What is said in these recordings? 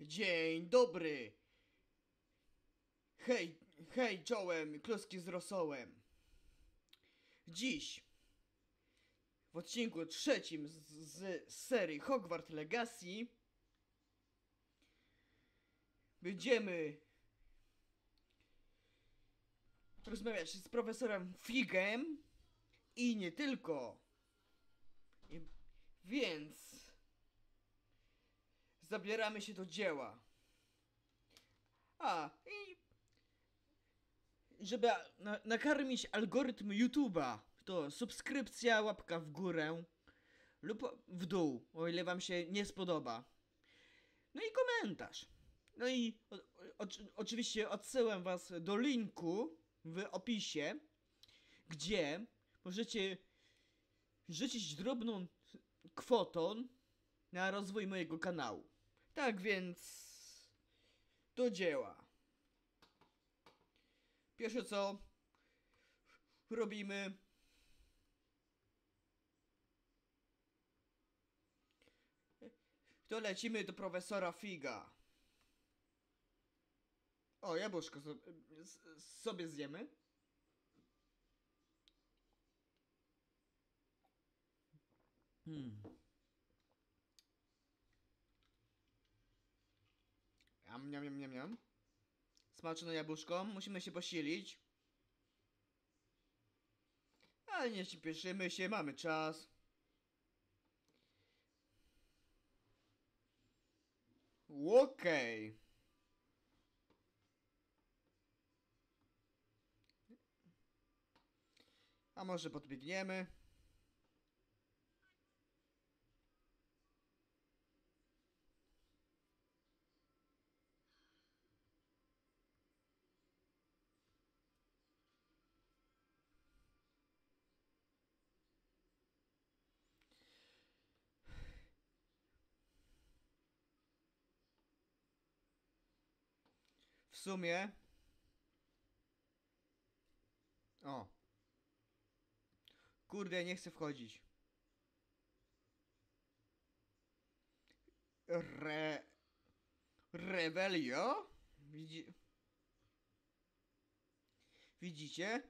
Dzień dobry! Hej, hej, czołem, kluski z rosołem. Dziś, w odcinku trzecim z, z serii Hogwarts Legacy, będziemy rozmawiać z profesorem Figem i nie tylko. I, więc zabieramy się do dzieła. A, i żeby na, nakarmić algorytm YouTube'a, to subskrypcja, łapka w górę lub w dół, o ile wam się nie spodoba. No i komentarz. No i oczywiście odsyłam was do linku w opisie, gdzie możecie rzucić drobną kwotą na rozwój mojego kanału. Tak więc do dzieła. Pierwsze co robimy to lecimy do profesora Figa. O, jabłuszko sobie zjemy. Hmm. Jam, jam, jam, jam, jam. Smaczne jabłuszko, musimy się posilić. Ale nie śpieszymy się, mamy czas. Okej. A może podbiegniemy? Sumie. O. Kurde, nie chcę wchodzić. Re... Revelio? Widzi... Widzicie?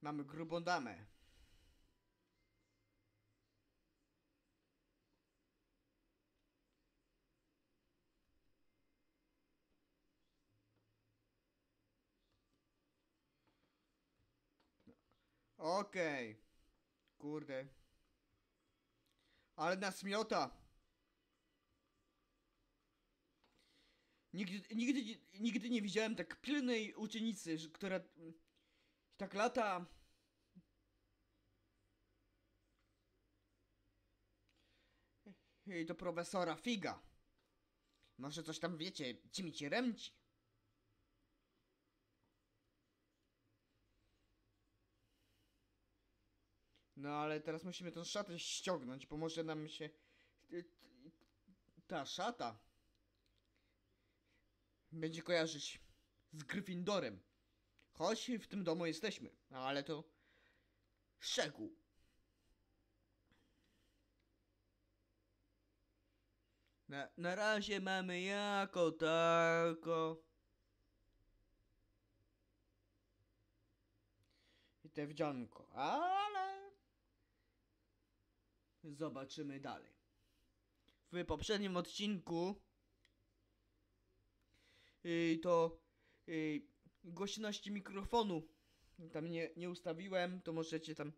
Mamy grubą damę. Okej. Kurde. Ale nas miota. Nigdy, nigdy, nigdy nie widziałem tak pilnej uczennicy, która tak lata. I do profesora Figa. Może coś tam wiecie, ci mi ci remci. No ale teraz musimy tą szatę ściągnąć, bo może nam się... Ta szata... Będzie kojarzyć z Gryffindorem. Choć w tym domu jesteśmy, no, ale to... Szczegół. Na, na razie mamy jako tako... I te wdzianko, ale... Zobaczymy dalej. W poprzednim odcinku yy, to yy, głośności mikrofonu tam nie, nie ustawiłem, to możecie tam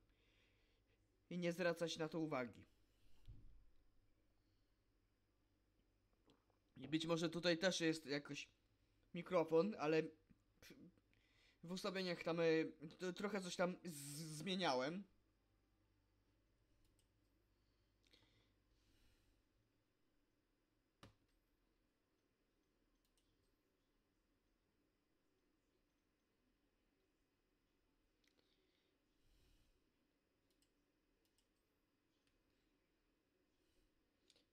nie zwracać na to uwagi. I być może tutaj też jest jakoś mikrofon, ale w- ustawieniach tam y, trochę coś tam zmieniałem.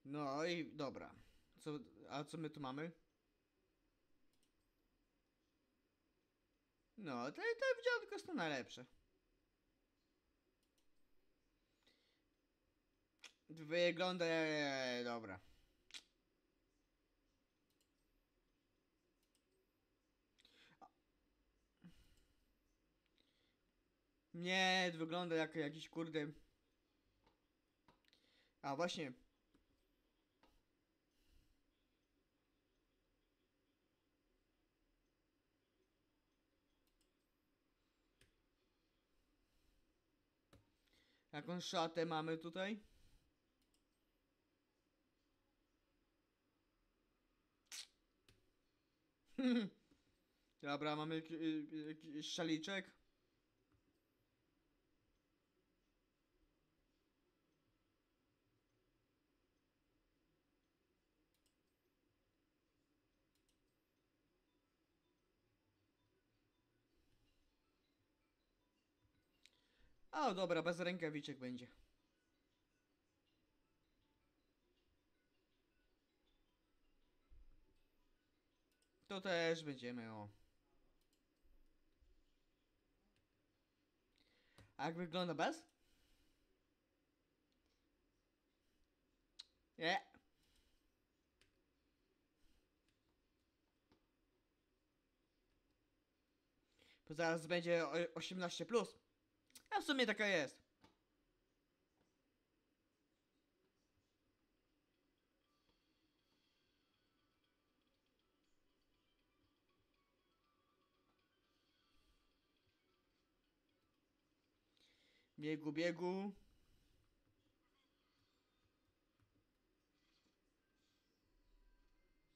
No i dobra. Co, a co my tu mamy? No, to, to wdzianko jest to najlepsze. Wygląda... E, dobra. Nie, wygląda jak jakiś kurde... A właśnie, Jakąś szatę mamy tutaj? Dobra, mamy szaliczek. O, dobra, bez rękawiczek będzie. To też będziemy, o. A jak wygląda bez? Nie. Bo zaraz będzie o- 18 plus. A w sumie taka jest. Biegu, biegu.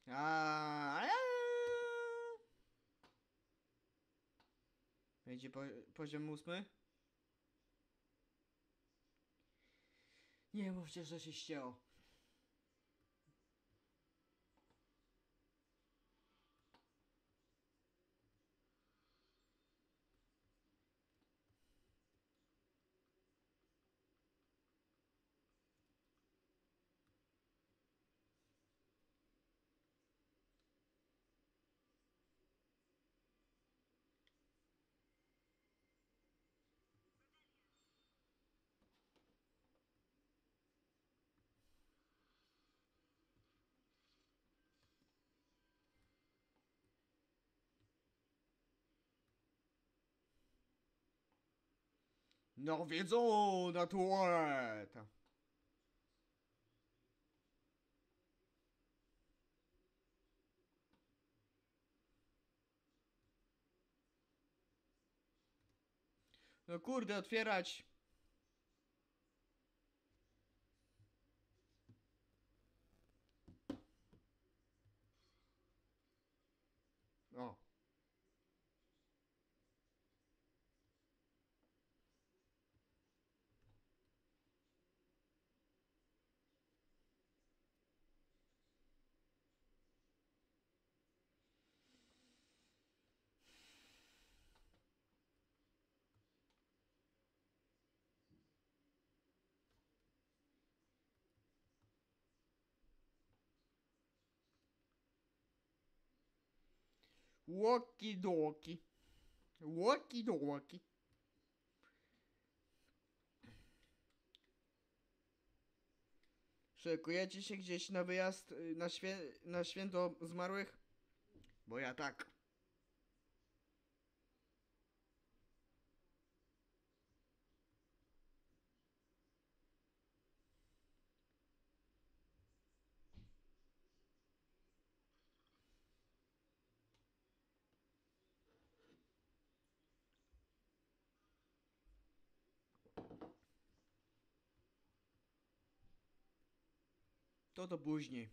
A, Będzie po, poziom ósmy. Nie mówcie, że się ścięło. Nawiedzona tualeta. No kurde, otwierać. O. Łoki doki. Łoki doki. Szykujecie się gdzieś na wyjazd y, na, świę na święto zmarłych? Bo ja tak. To to później.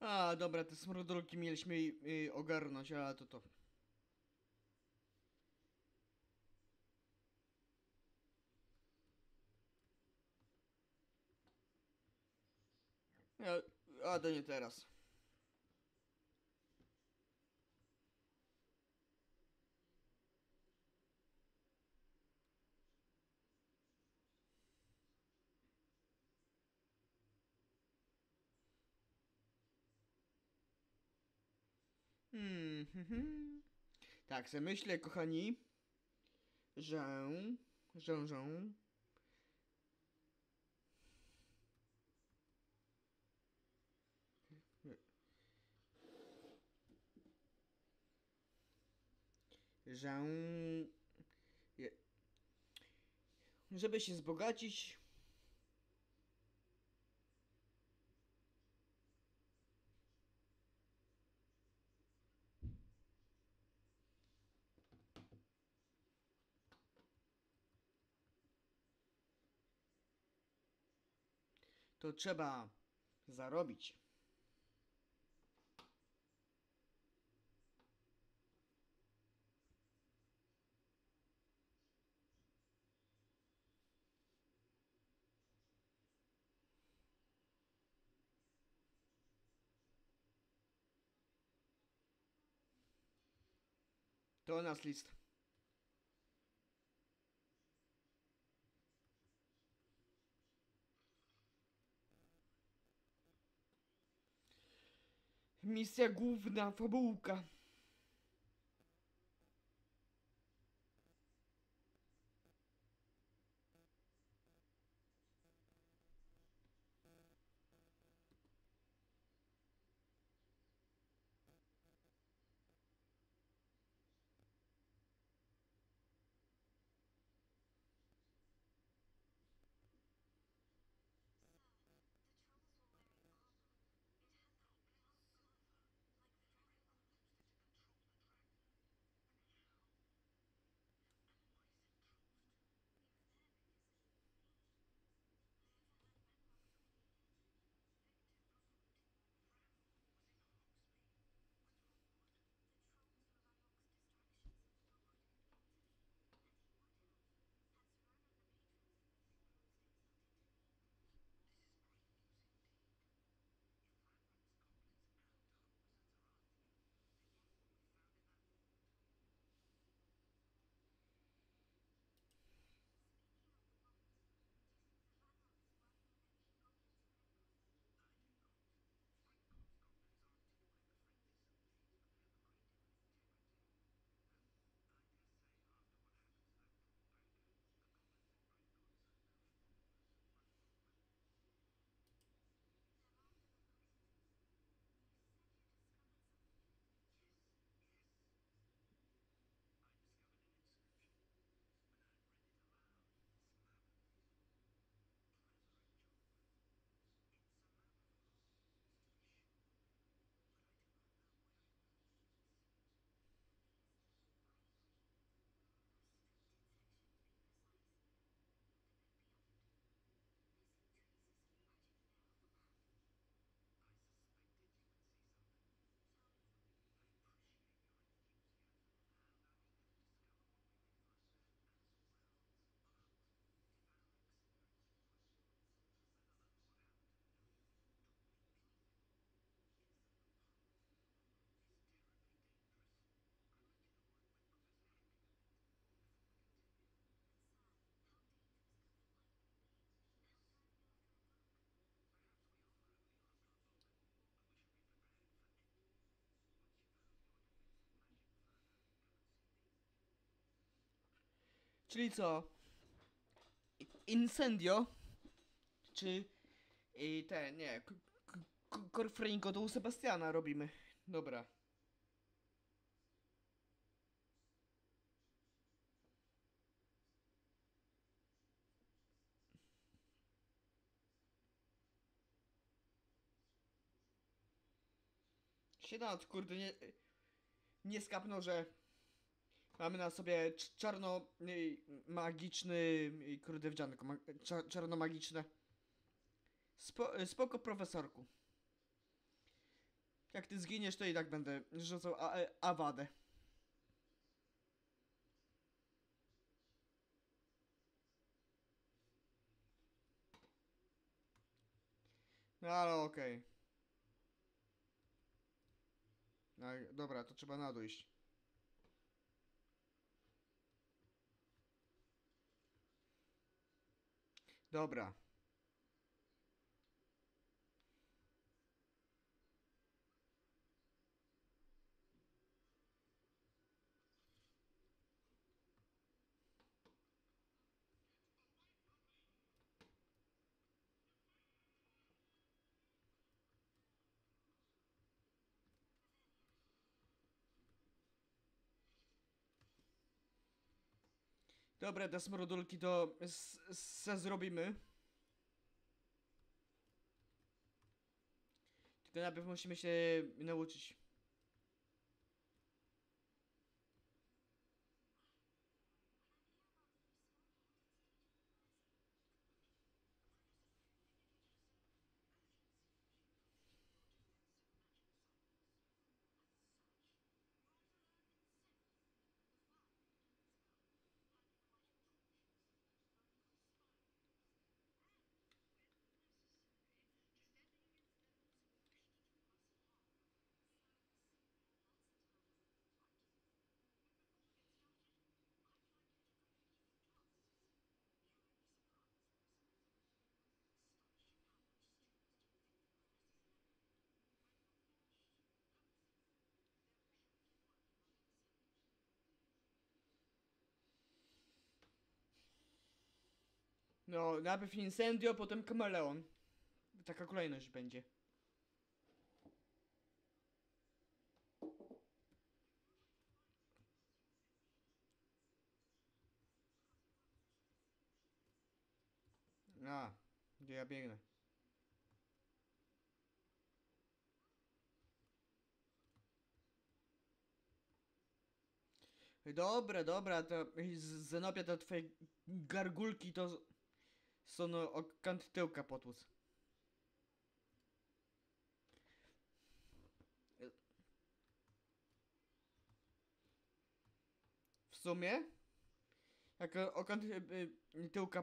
A, dobra, te smrodolki mieliśmy y, ogarnąć, ale to to. Ja, a, to nie teraz. Mhm. Tak, se myślę, kochani, że, że, że... Że... Żeby się zbogacić, to trzeba zarobić. To nas list. mi se gówna fabułka. Czyli co? Incendio? Czy i te, nie, k- k- k- Corfrenico to u Sebastiana robimy. Dobra. Siedant, kurde, nie, nie skapnął, że mamy na sobie cz- czarno y, magiczny y, kurde wdzianko, ma, cza, czarnomagiczne. Spo, spoko profesorku. Jak ty zginiesz, to i tak będę rzucał a- awadę. No ale okej. No, dobra, to trzeba nadejść. Dobra. Dobra, te smrodulki to se zrobimy. Tylko najpierw musimy się nauczyć. No, najpierw Incendio, potem Kameleon. Taka kolejność będzie. A, gdzie ja biegnę? Dobra, dobra, to Zenopia to twoje gargulki to z- są no, o kant tyłka. W sumie, jak o, kant y, y, tyłka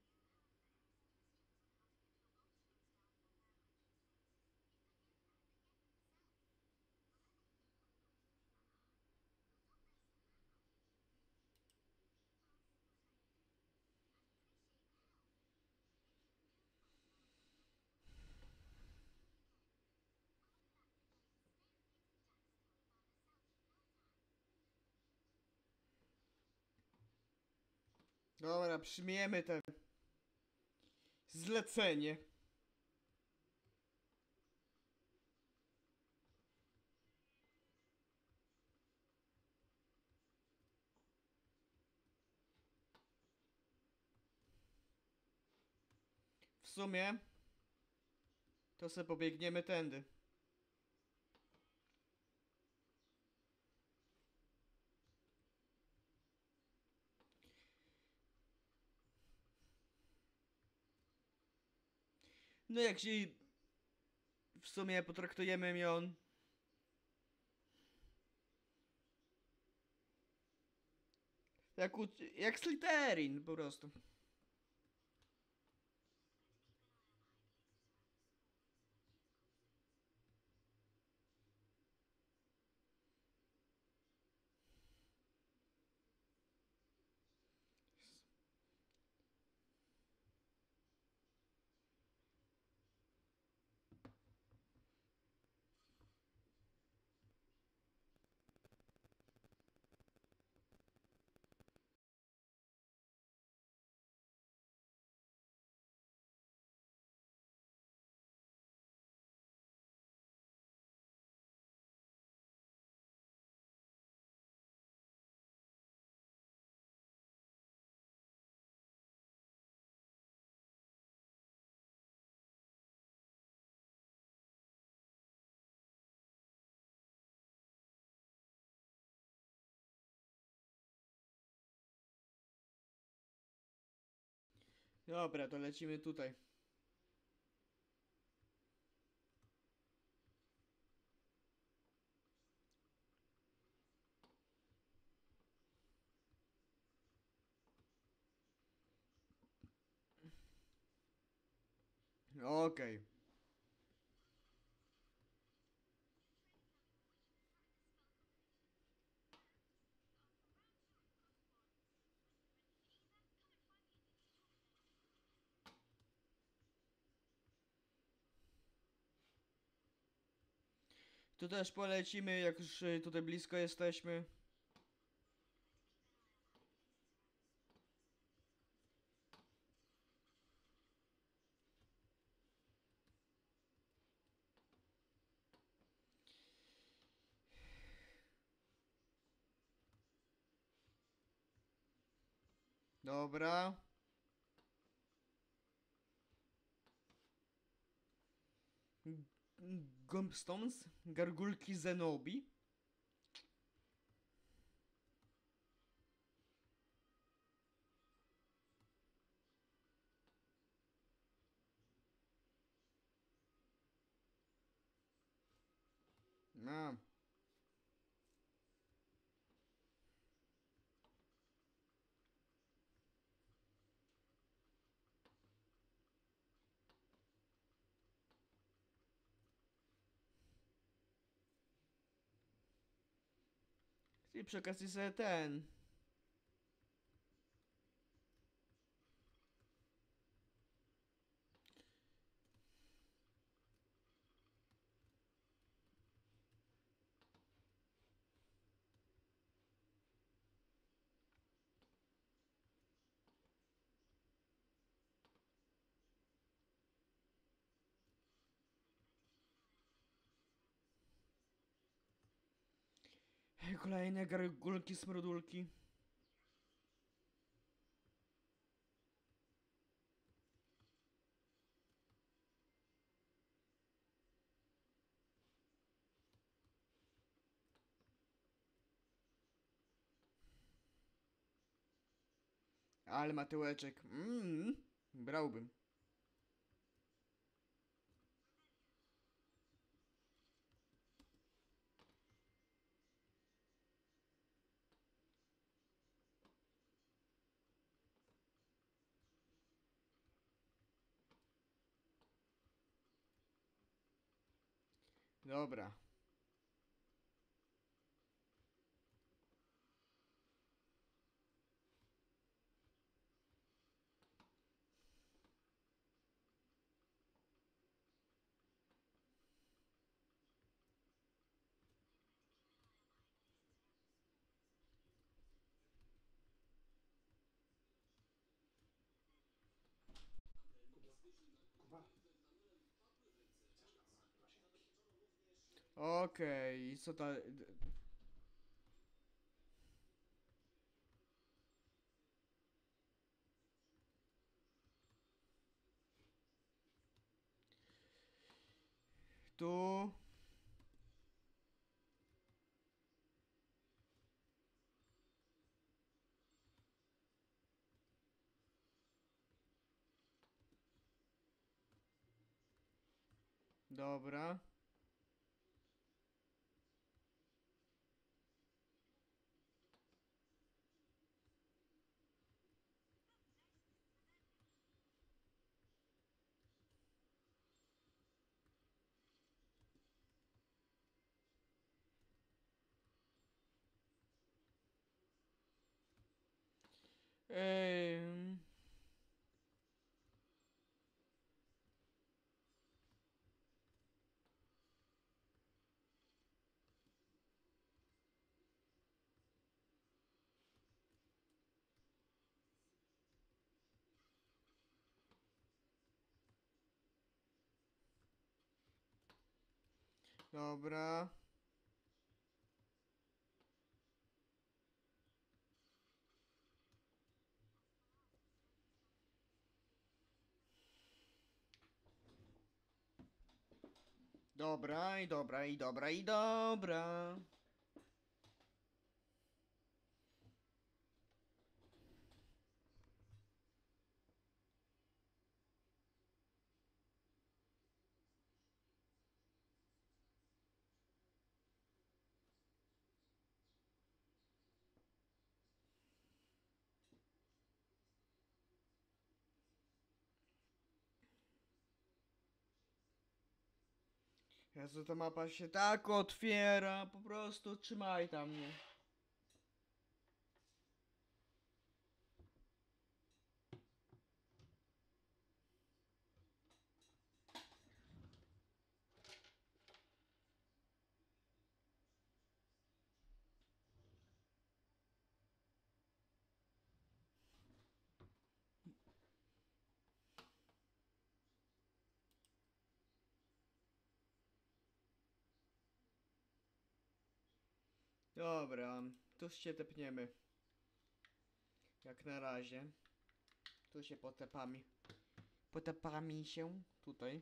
Dobra, przyjmiemy te zlecenie. W sumie to sobie pobiegniemy tędy. No jak się w sumie potraktujemy ją jak, jak Slytherin po prostu. Dobra, to lecimy tutaj. Okej. Tu też polecimy, jak już y, tutaj blisko jesteśmy. Dobra. Gompstones, gargulki Zenobi. A. I przy okazji sobie ten. Kolejne gargulki, smrodulki. Ale ma tyłeczek. Mmm, brałbym. Dobra. Okej, co ta... Tu... Dobra. Ym... Dobra. Dobra, i dobra, i dobra, i dobra. Jezu, ta mapa się tak otwiera, po prostu trzymaj tam mnie. Dobra, tu się tepniemy. Jak na razie. Tu się potepami. Potepami się tutaj.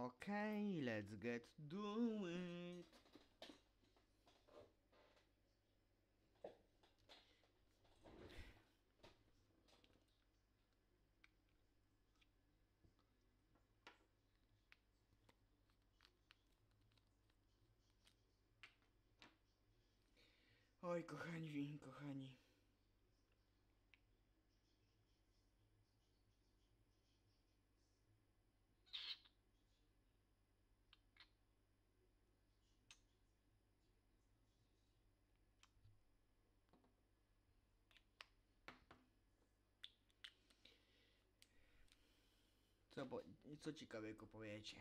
Okay, let's get do it. Oj, kochani, kochani. Co, co ciekawego powiecie?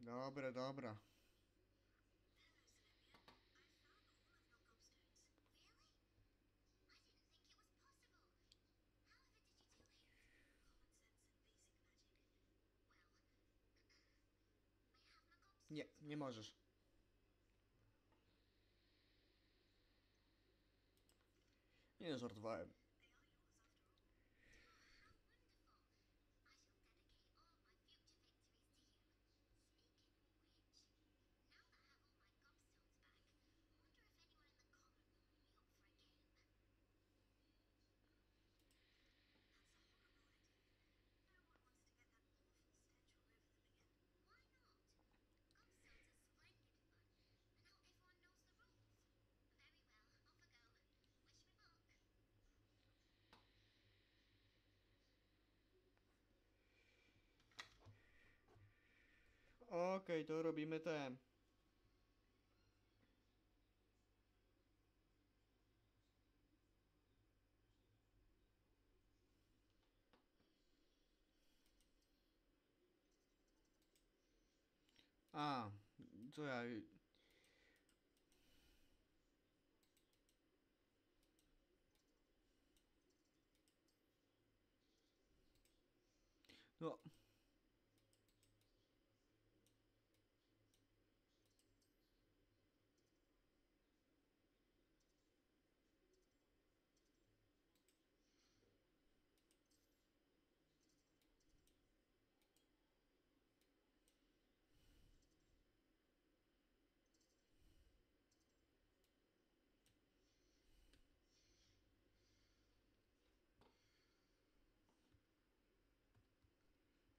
Dobra, dobra. Nie, nie możesz. Nie żartowałem. Okej, to robimy te. A, co ja... No.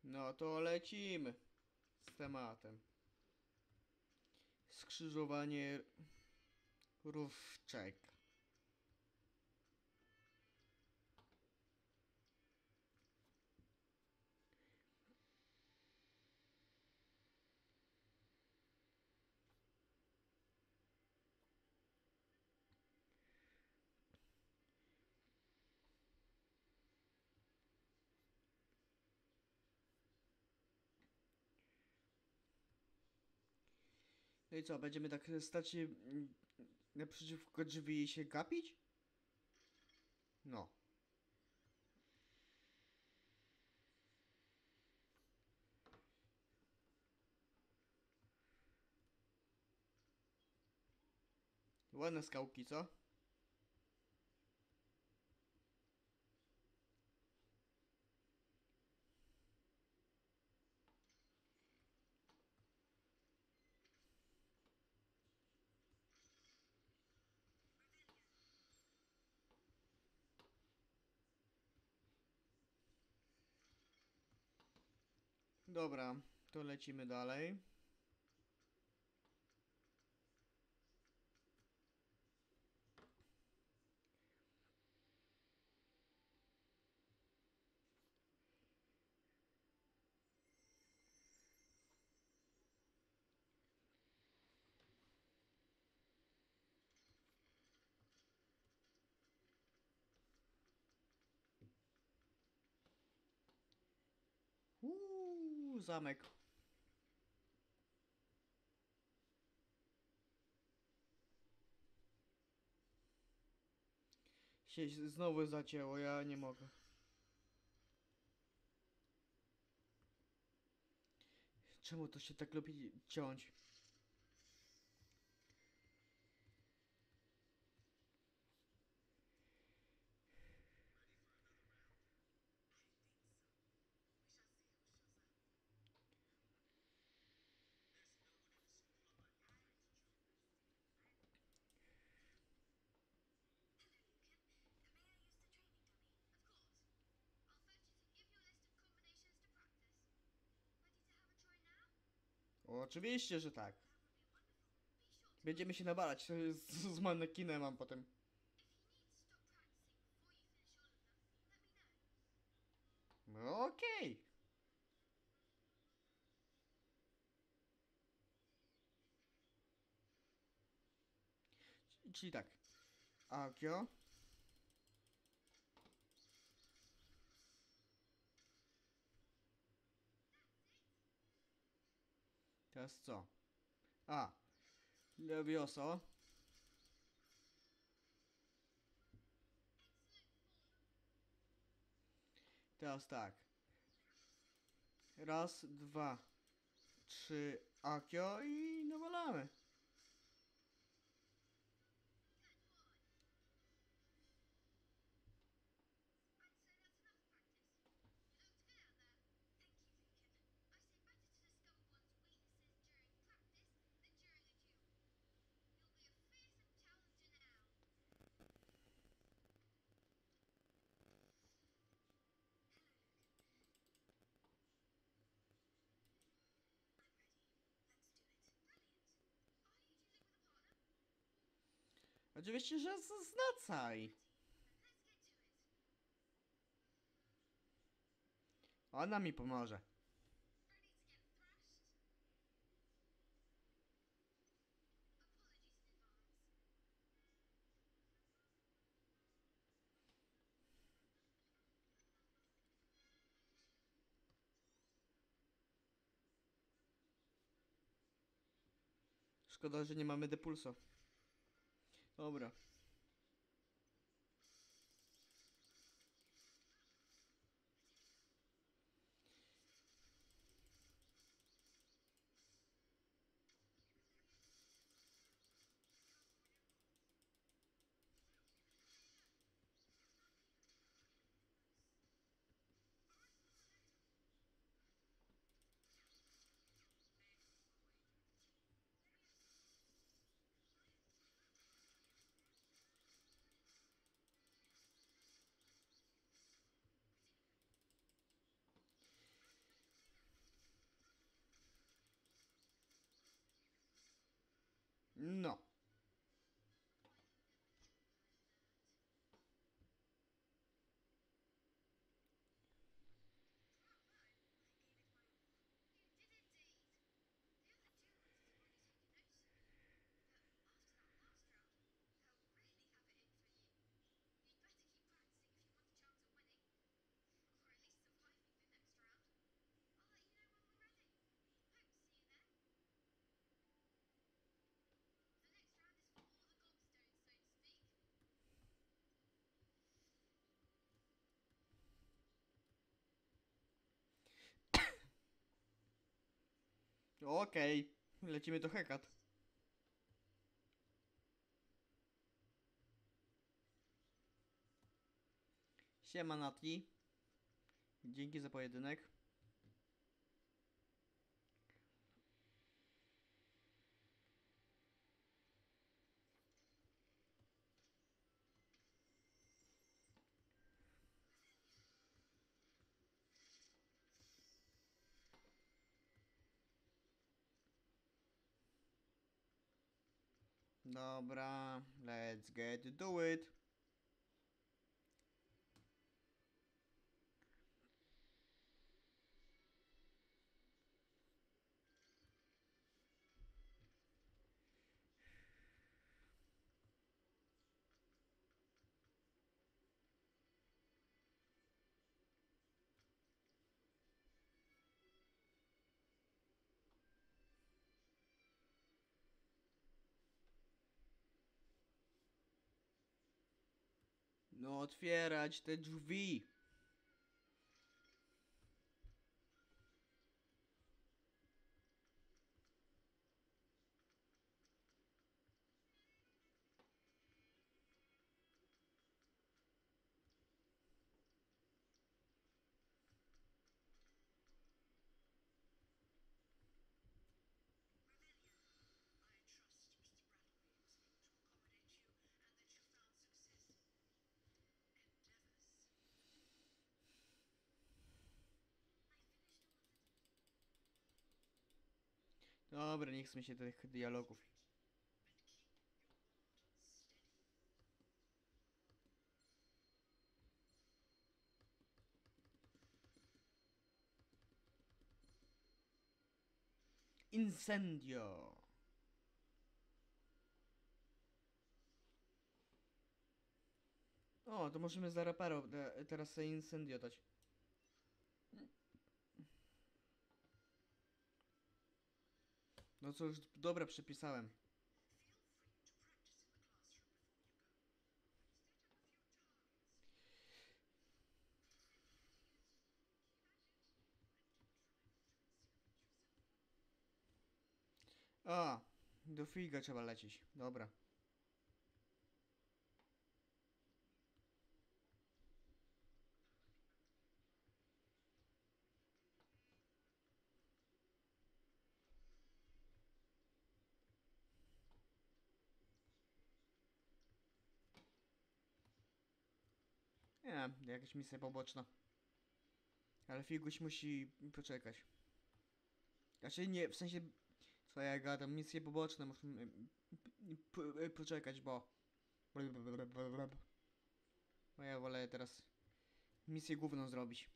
No to lecimy z tematem. Skrzyżowanie rówczek. No i co, będziemy tak stać mm, naprzeciwko drzwi i się gapić? No. Ładne skałki, co? Dobra, to lecimy dalej. Zamek. Się znowu zacięło, ja nie mogę. Czemu to się tak lubi ciąć? Oczywiście, że tak. Będziemy się nawalać z, z manekinem, a potem. No okej. Czyli- Czyli tak. Akio. Teraz co? A. Levioso. Teraz tak. Raz, dwa, trzy, Akio i nawalamy. Oczywiście, że zaznacaj. Ona mi pomoże. Szkoda, że nie mamy depulso. Dobra. No. Okej. Lecimy do Hekat. Siema Nati. Dzięki za pojedynek. Dobra, let's get to do it. No otwierać te drzwi. Dobra, nie chcę się tych dialogów. Incendio. O, to możemy za rapero te- teraz incendio dać. No co już, dobra, przepisałem. A, do figa trzeba lecieć. Dobra. Nie, jakaś misja poboczna. Ale Figuś musi poczekać. Znaczy nie, w sensie... Co ja gadam, misje poboczne muszą mm, poczekać, bo... Bo ja wolę teraz misję główną zrobić.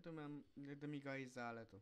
Ja tu mam Demigaiza, ale to...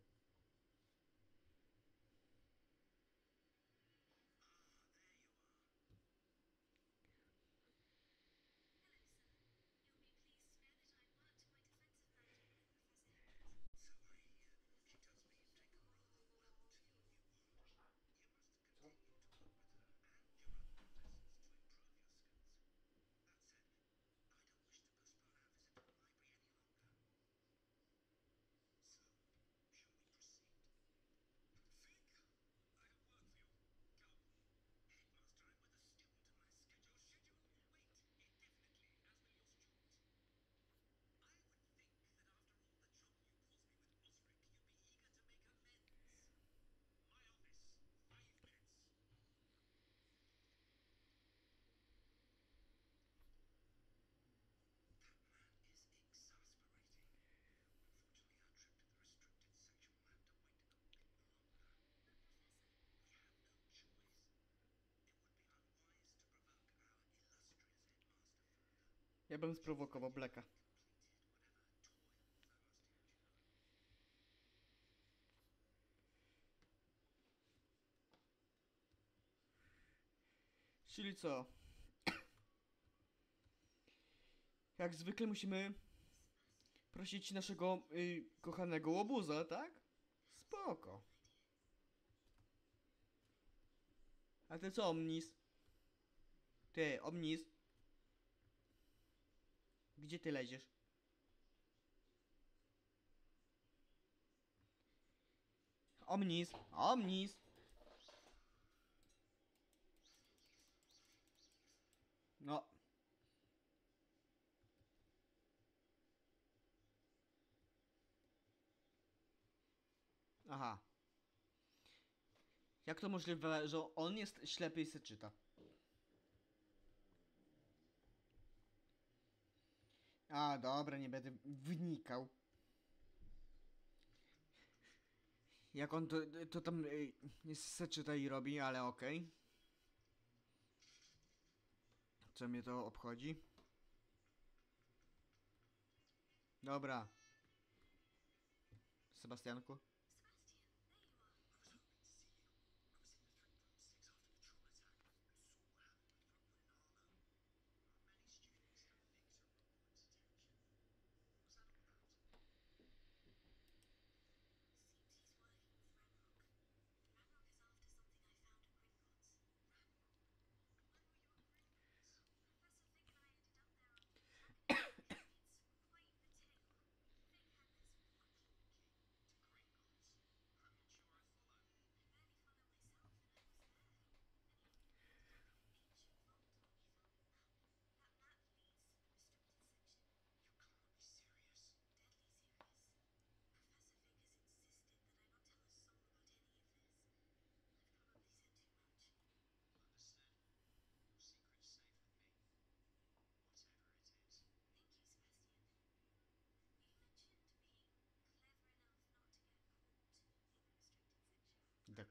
Ja bym sprowokował Blacka. Czyli co? Jak zwykle musimy prosić naszego y, kochanego łobuza, tak? Spoko. A ty co, Omnis? Ty, Omnis? Gdzie ty leziesz? Omnis, Omnis! No. Aha. Jak to możliwe, że on jest ślepy i se czyta? A, dobra, nie będę wnikał. Jak on to, to tam y, se czyta i robi, ale okej. Co mnie to obchodzi? Dobra. Sebastianku?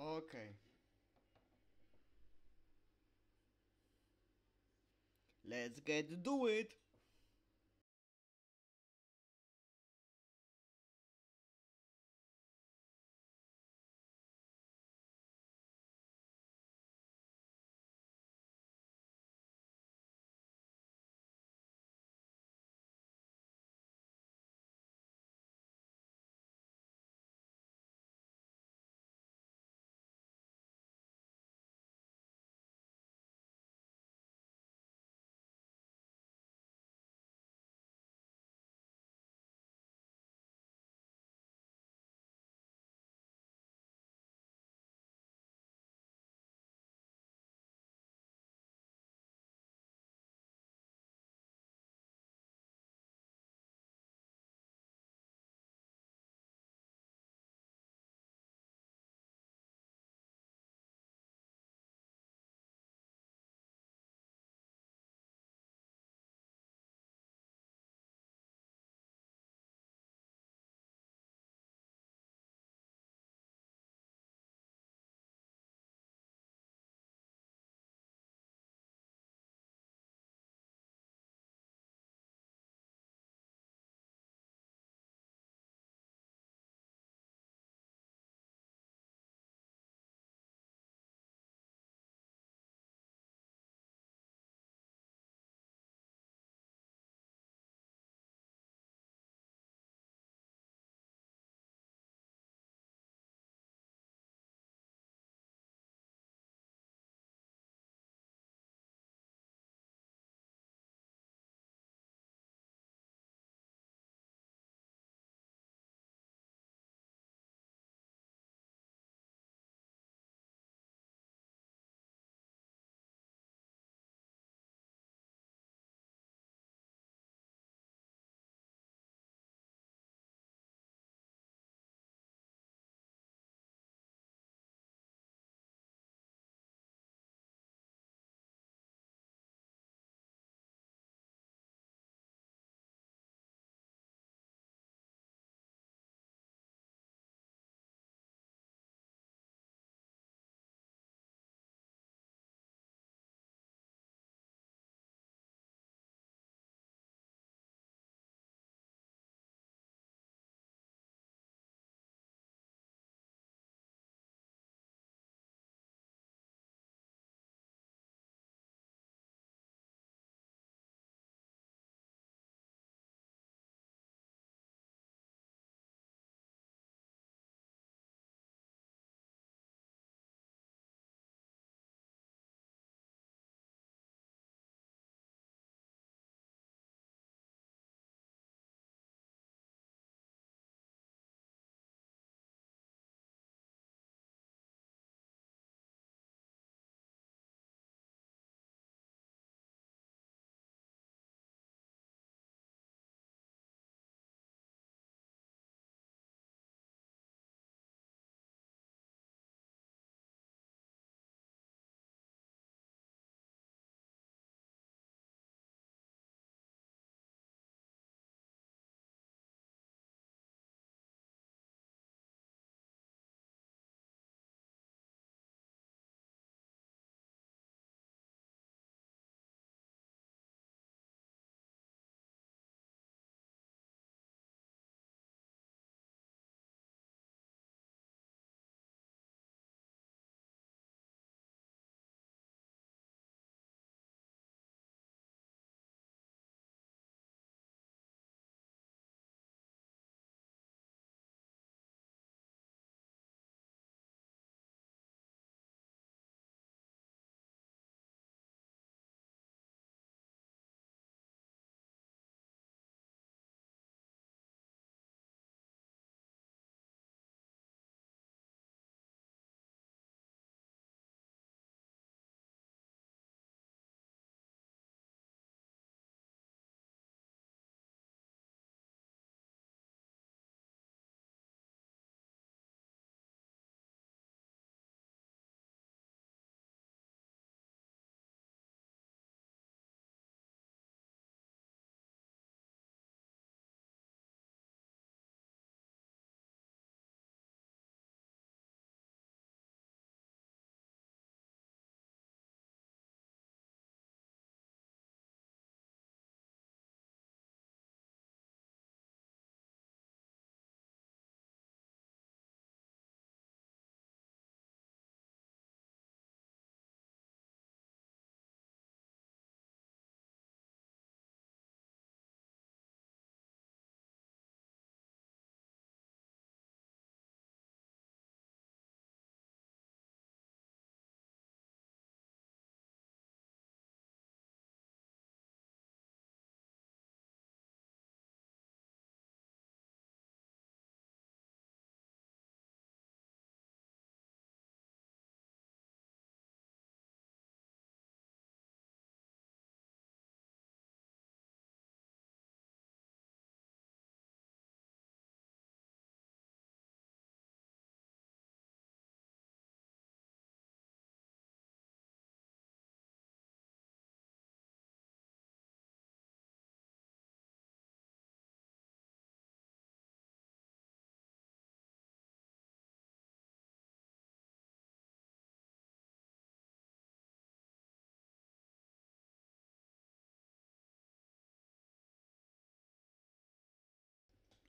Okej. Let's get to do it!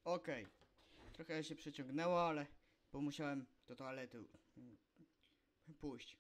Okej. Trochę się przeciągnęło, ale bo musiałem do toalety pójść.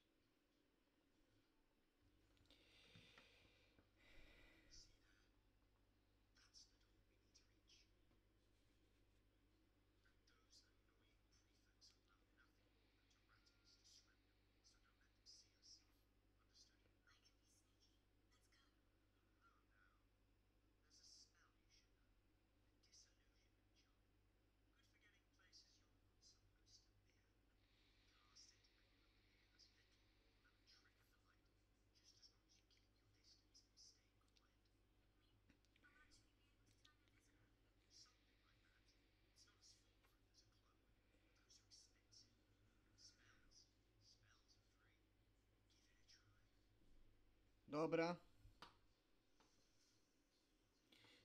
Dobra.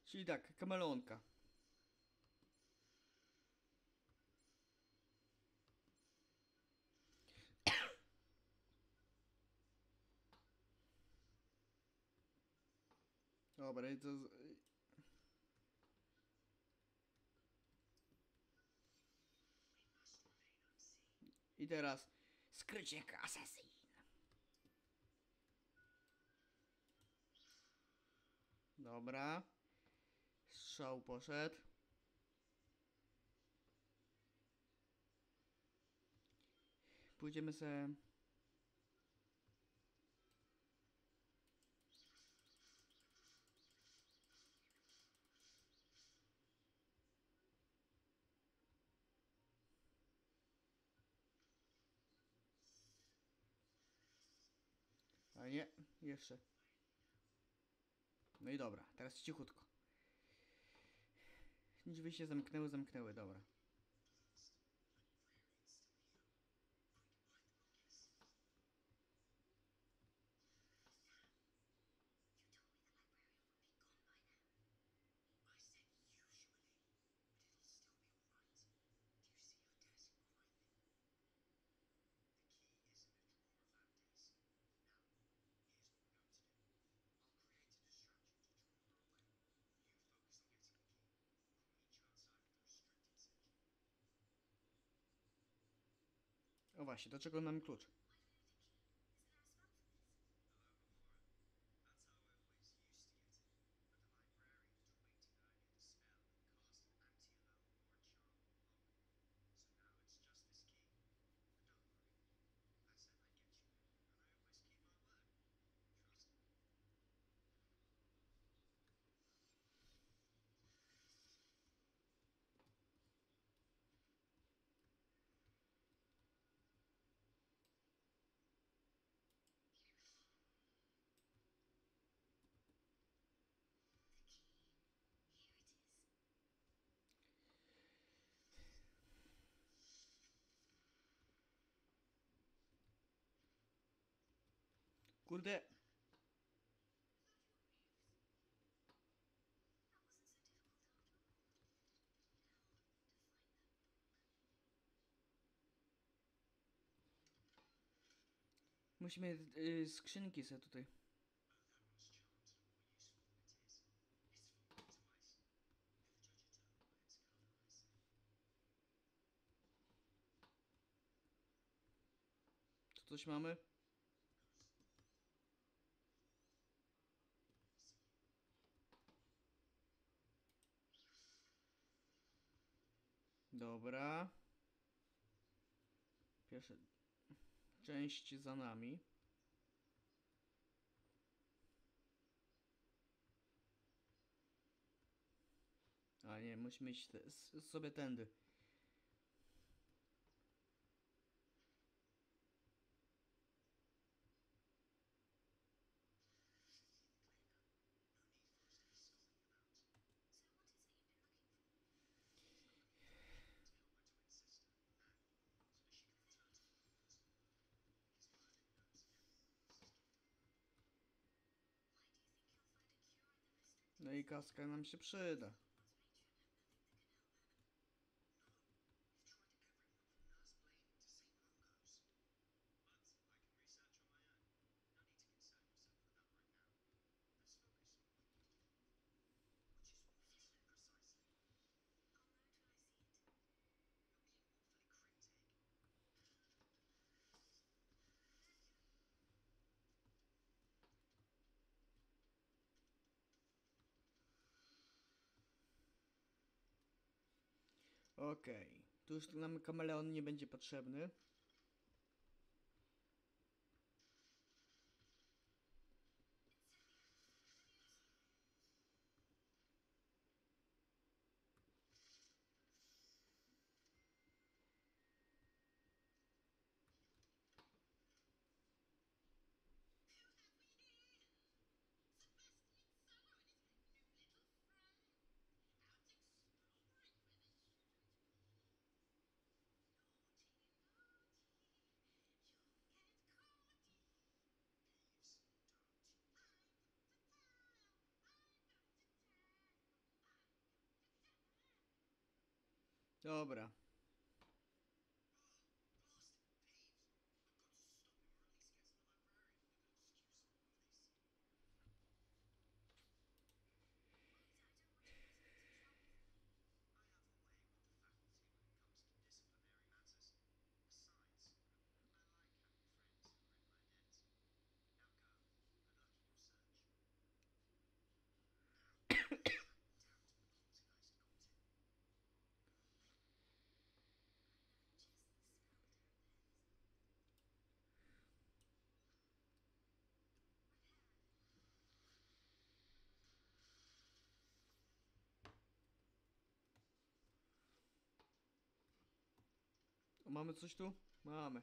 Czyli tak, kameleonka. Dobra, i to... I teraz skrycie jak Dobra. Strzał poszedł. Pójdziemy se. A nie, jeszcze. No i dobra, teraz cichutko. Drzwi się zamknęły, zamknęły, dobra. Właśnie, do czego nam klucz? Kurde. Musimy y, skrzynki sobie tutaj. Tu coś mamy? Dobra. Pierwsza część za nami. A nie, musimy iść te, sobie tędy. I kaska nam się przyda. Okej. Tu już nam kameleon nie będzie potrzebny. Dobra. Mamy coś tu? Mamy.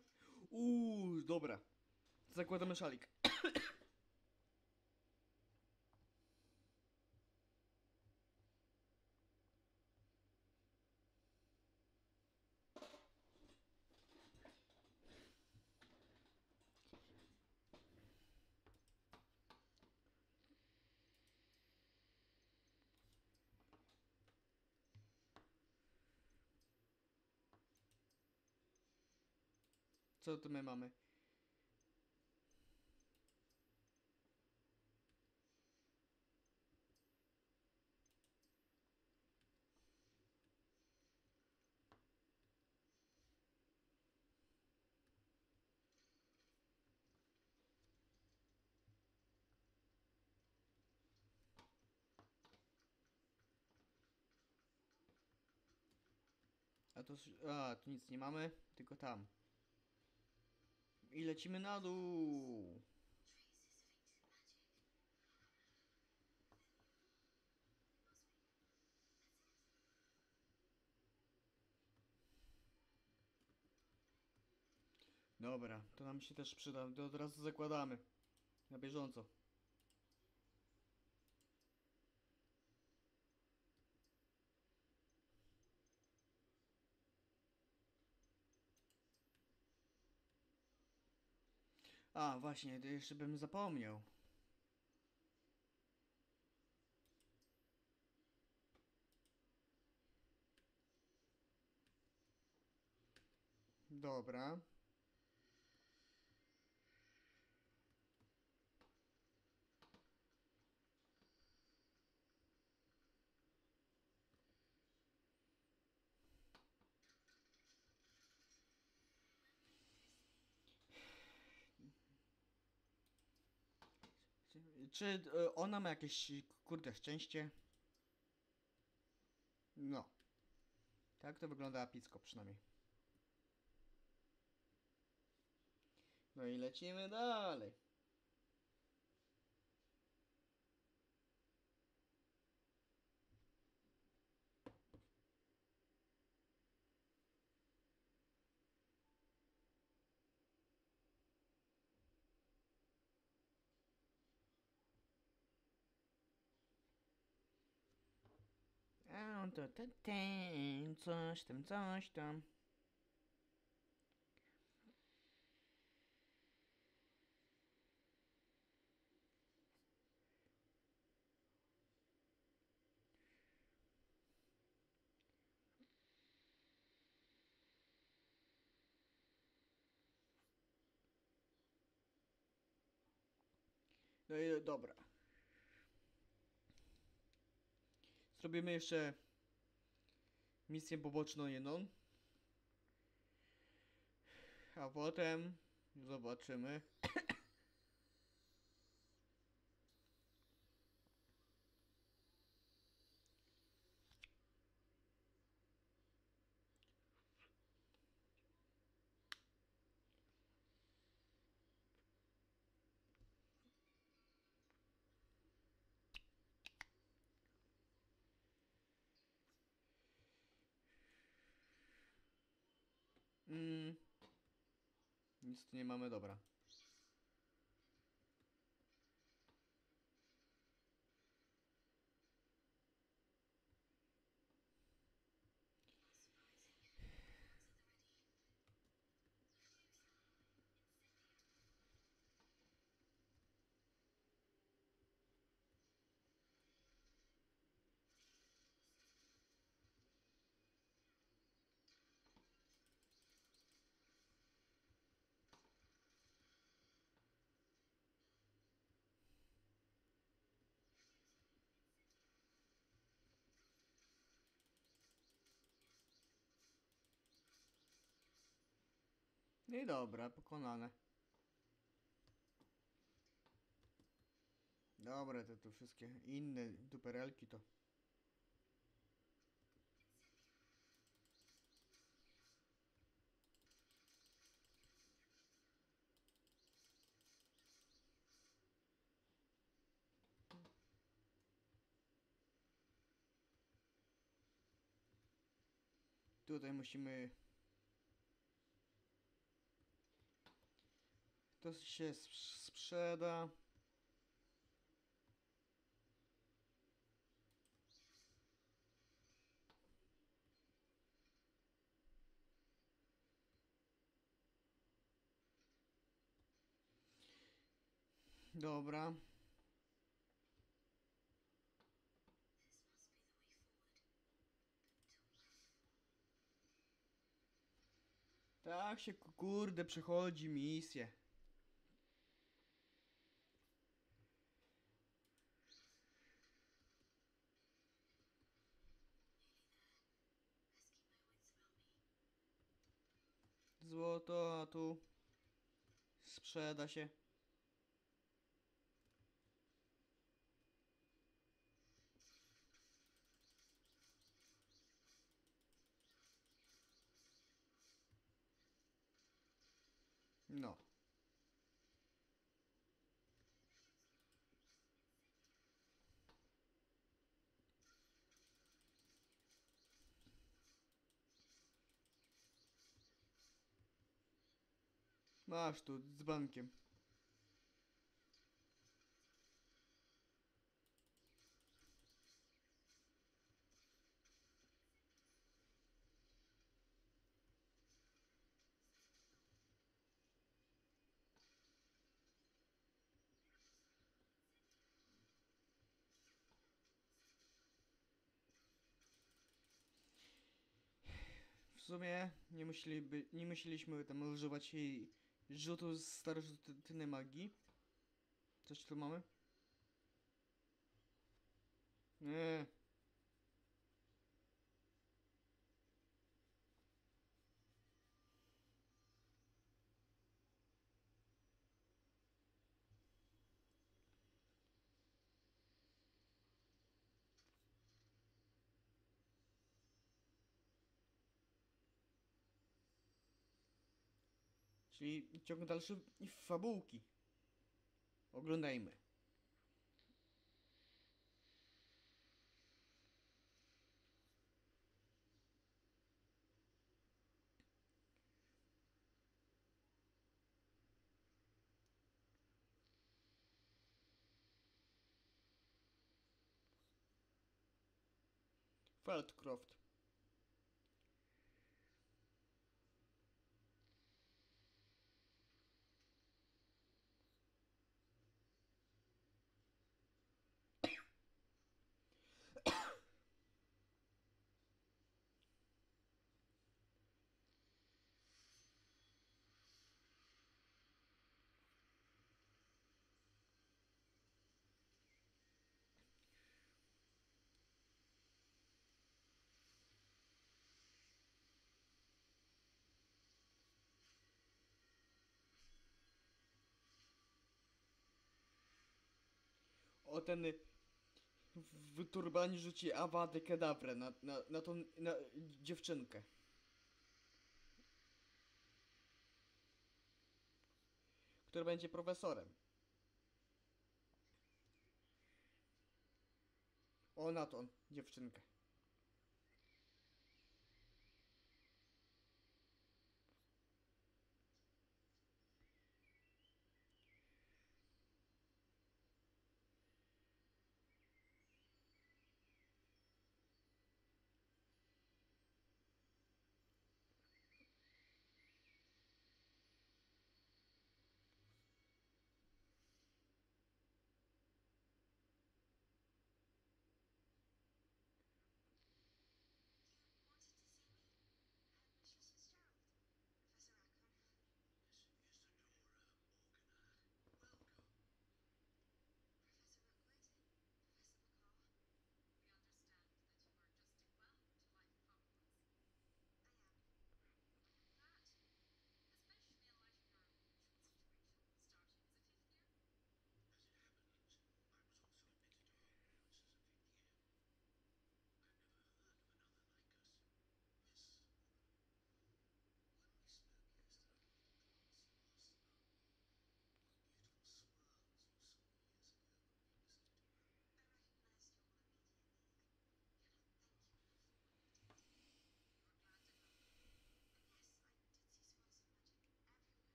Uuu, dobra. Zakładamy szalik. Co tu my mamy? A to... A, tu nic nie mamy, tylko tam. I lecimy na dół. Dobra, to nam się też przyda. To od razu zakładamy. Na bieżąco. A, właśnie, to jeszcze bym zapomniał. Dobra. Czy- e, ona ma jakieś, kurde, szczęście? No. Tak to wygląda apicko przynajmniej. No i lecimy dalej. To ten, ten, coś tam, coś tam. No i dobra. Zrobimy jeszcze misję poboczną jedną. A potem zobaczymy. Mm. Nic tu nie mamy, dobra. I dobra, pokonane. Dobra, te tu wszystkie inne duperelki to... Tutaj musimy To się sprz- sprzeda. Dobra. Tak się ku- kurde przechodzi misję. Złoto, a tu sprzeda się. No. Masz tu z bankiem. W sumie nie, musieliby, nie musieliśmy tam używać jej rzutu z starożytny magii. Coś tu mamy? Nie. Czyli ciąg dalszy fabułki. Oglądajmy. Feldcroft. O ten w turbanie rzuci awadę kedabrę na, na, na tą na dziewczynkę. Który będzie profesorem. O, na tą dziewczynkę.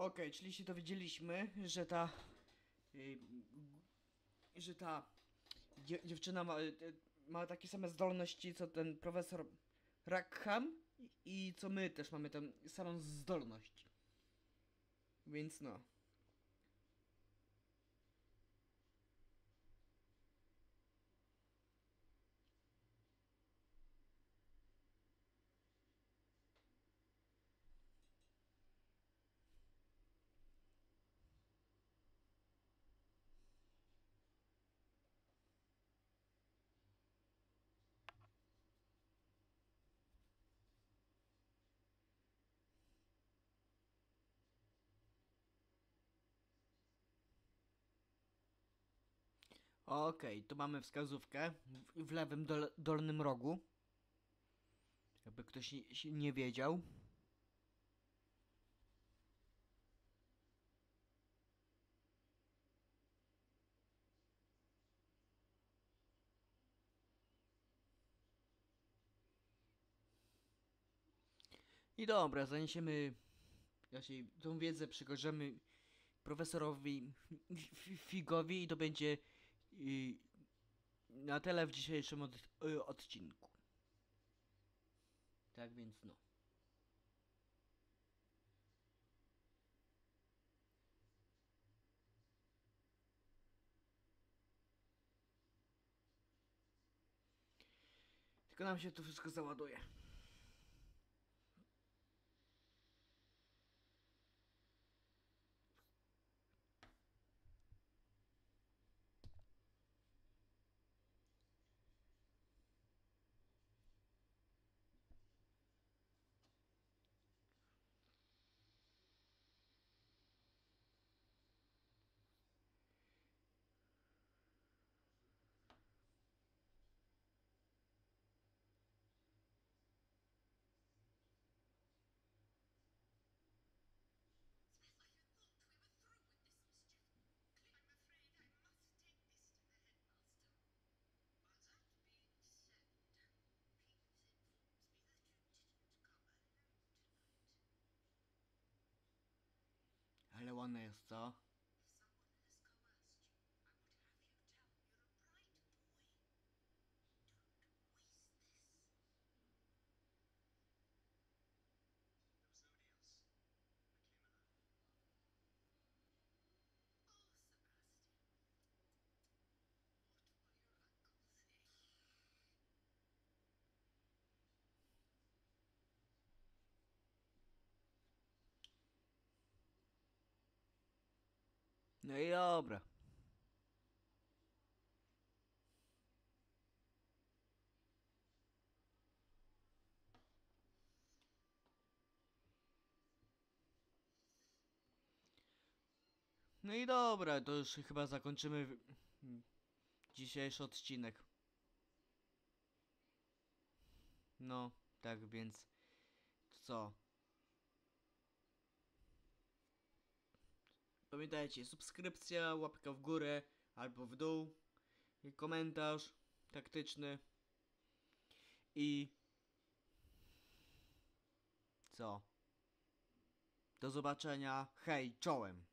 Okej, czyli się dowiedzieliśmy, że ta. y, że ta dzie dziewczyna ma, y, ma takie same zdolności co ten profesor Rackham i co my też mamy tę samą zdolność. Więc no. Okej, tu mamy wskazówkę w, lewym dol, dolnym rogu. Jakby ktoś nie, nie wiedział. I dobra, zaniesiemy raczej tą wiedzę przekażemy profesorowi Figowi i to będzie i na tyle w dzisiejszym od, y, odcinku. Tak więc no. Tylko nam się to wszystko załaduje. Ale ładne jest, No i dobra. No i dobra, to już chyba zakończymy dzisiejszy odcinek. No, tak więc co? Pamiętajcie, subskrypcja, łapka w górę albo w dół, komentarz taktyczny i co? Do zobaczenia. Hej, czołem.